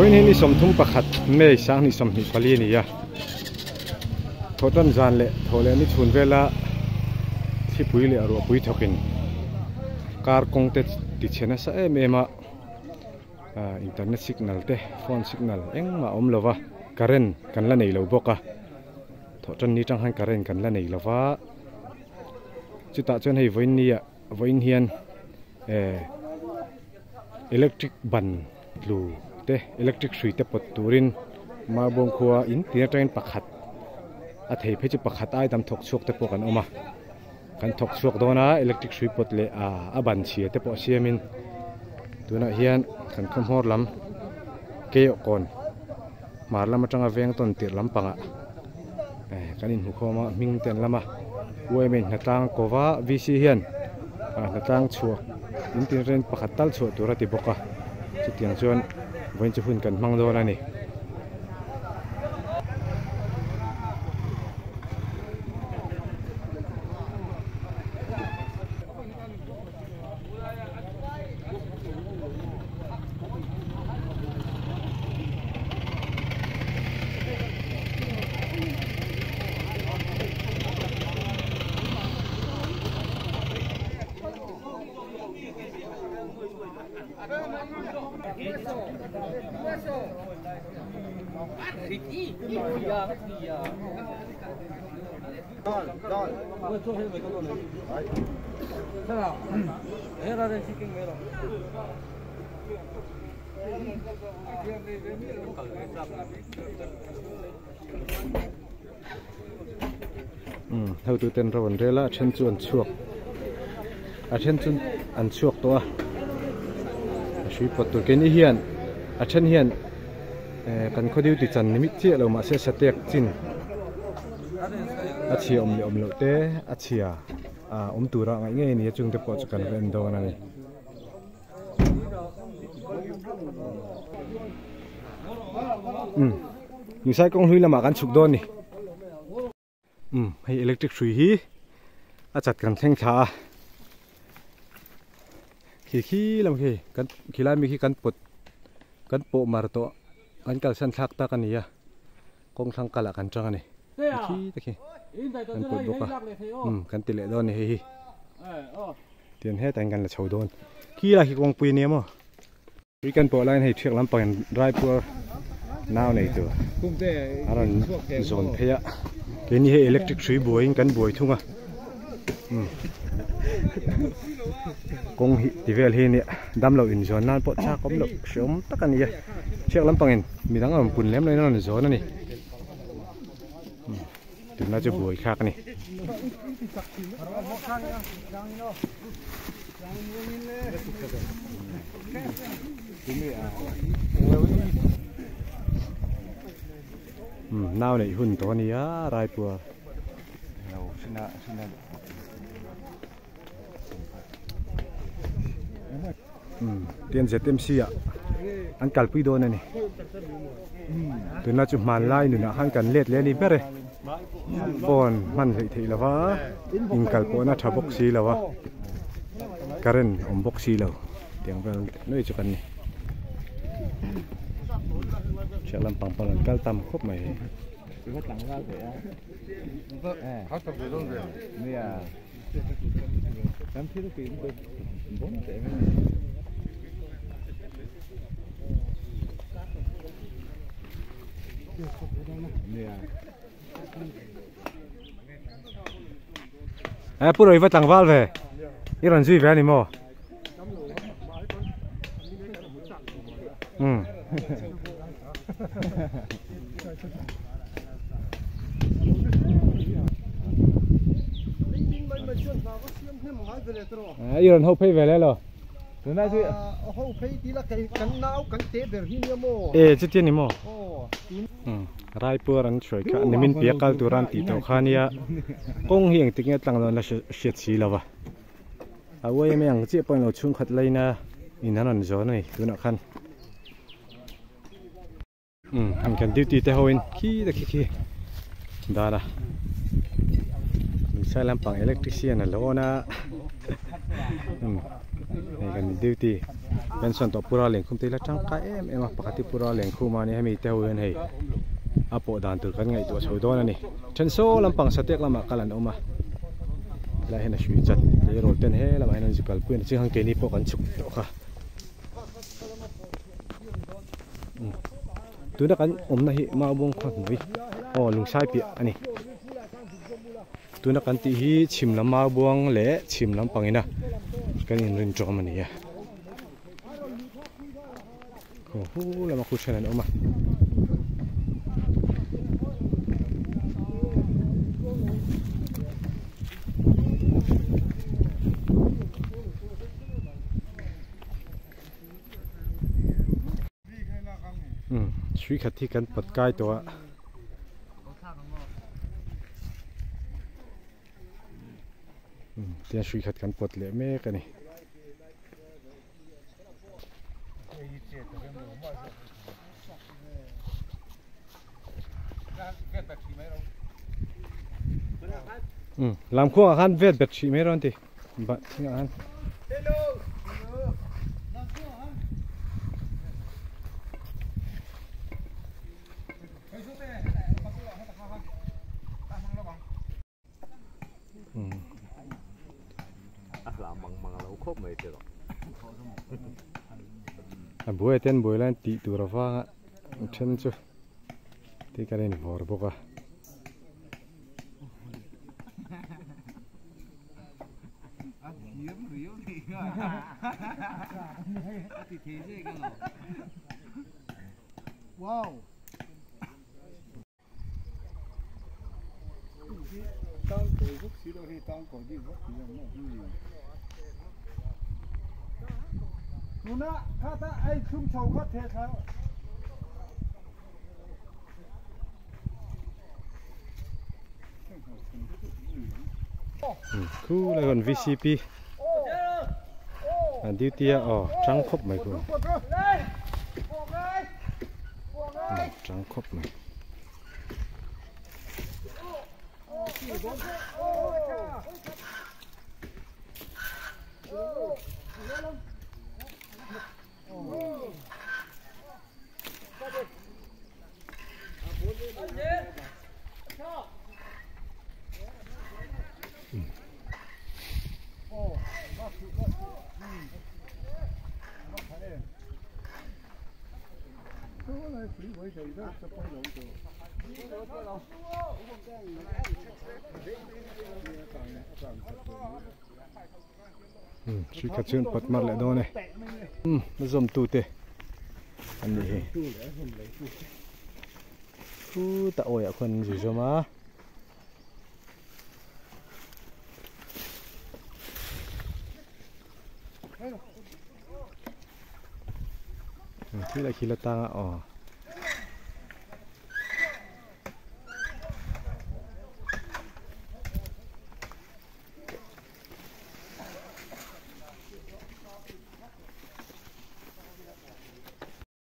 Hoin hi ni som thum pakhat me sang ni som ni pali ni, ya. Thotan zan le, thole ni chun vela, thi pui le aro pui thokin. Kar kong te ti chena sa em ema internet signal te, phone signal, eng ma om lova karen, kan la nei lo boka thotan ni tang han karen kan la nei lova chu ta chen hei voin ni ya voin hian eh, electric ban blue te electric hrui te pot turin ma bong khuwa in tina train pakhat. A thei phe chu pakhat ai dam thok chuk te po kan oma kan thok chuk dona electric hrui pot le a a ban chi te po siamin tuna hian kan khom hor lam, ke kon mar lama tanga veng ton tir lam panga. Eh kan in hu khoma ming ten lama uemin natang kova vc hian. Natang chuak. In tin ren pakhat tal chu tura ti boka chu tiang chuan วันจะพูดกันมังโดแล้นี่ voin chu hun kan mang kinh na rồi. Ừ, hau tu ten rawan rela then chu an chuak a then chu an chuak to hrui pot tur ke ni hian a then hian kan khodiu ti chan nimit chi lo ma se satek chin a chi om le om lo te a chia a om tura ngai nge ni chung te po chu kan ven do na ni um ni sai kong hui lama kan chuk do ni um hay electric suy hi a chặt kan thanh tha khi khi lam khi kan khilai mi khi kan pot kan po mar to kan kal san thak ta kan ya kong thang kala kan chang ani khi ta khi. Kan pot boka um kan tile do ni hi tiền hết anh gần là chầu đôn khi là khi con pui niêm à? Khi cần bộ lại này thiệt lắm bằng drive pur nào này từ à rồi zone ạ. Cái này electric suy bùi cần bùi thung Ừ. công thì về hiền nè đâm lâu in zone nan bộ cha có lâu sớm tất cả này thiệt lắm bằng mình đang ở quần lém này nó là zone này ừ. từ nó chưa bùi khác nè ừ, nào này hun to ni á rai pua xin xin Ừ, tiền giấy tem xì ạ. Anh cần pui đô này này ừ, từ nó chụp màn lai nữa nó hắn cần liệt lên đi bé rồi phone màn thị thì là vợ in cà po nó thà bốc xì là vợ karen om bốc xì là tiếng về nói cho cần này sẽ làm bằng bằng cái tầm khúc mày. Rất lắng ra vậy hát tập rồi nè à thấy nó kiếm bốn tệ à bữa rồi vất tăng val về cái lần duy về này mò ừ cái lần hậu pay về lại rồi từ nay chứ hậu phải đi là cái cắn não cắn tế về hi mô ê chết tiền này mò rai pur an choi kha nimin pia kal turan ti to khania kong hiang tinge tlang don la shet si lawa awai me ang che point lo chung khat leina in an zo nei tuna khan. Hmm, um an kan duty te hoin ki da ki ki da da sai lampang electrician a lo na. Um kan duty เป็นส่วนตัวปุระเหลงคุมตีละจังกะเอ็มเอ็มปกติปุระเหลงคุมานี่ให้มีเตวเงินให้อาโปดานตุกันไงตัวชาวดอนนี่ฉันโซลำปังสเต็กลำมากัลันออกมาแล้วเห็นช่วยจัดเดี๋ยวโรเตนเฮลำไอ้นั่นสิกัลปุ่นซึ่งหังเกนี่พวกกันชุกตัวค่ะตัวนักกันอมนะฮิมาบงขวัญวิอ๋อลุงชายเปียอันนี้ตัวนักกันตีฮีชิมลำมาบวงเละชิมลำปังอินะกันอินรินจอมันนี่ هو لما كنتش انا نقوم شوي كتي كان بتكاي توا เตียนชุยขัดกันปวดเละแม่กันนี่ Ừ, làm khuôn hắn việt bật chị mấy ừ. rồi thì bạn xin hắn ừ. làm bằng bằng lâu khốp mày chưa à buổi tên buổi lên tí tụ ra pha chân chứ thì cái này vỏ bốc à Wow. tao tuổi phúc xí đâu thì tao có đi phúc thì Nuna, kata ai chung chau khat the kha. ừ. khu là còn VCP anh à, tiêu tia ờ trắng khóc mày cũng ừ, trắng khóc mày ừ. Ừ, chỉ khát chuyện bật mặt lại đâu này. Ừ. nó dầm tu tê. Anh đi. Khu tạo ổi ở phần gì rồi mà? Ừ, khi là khi là ta ờ.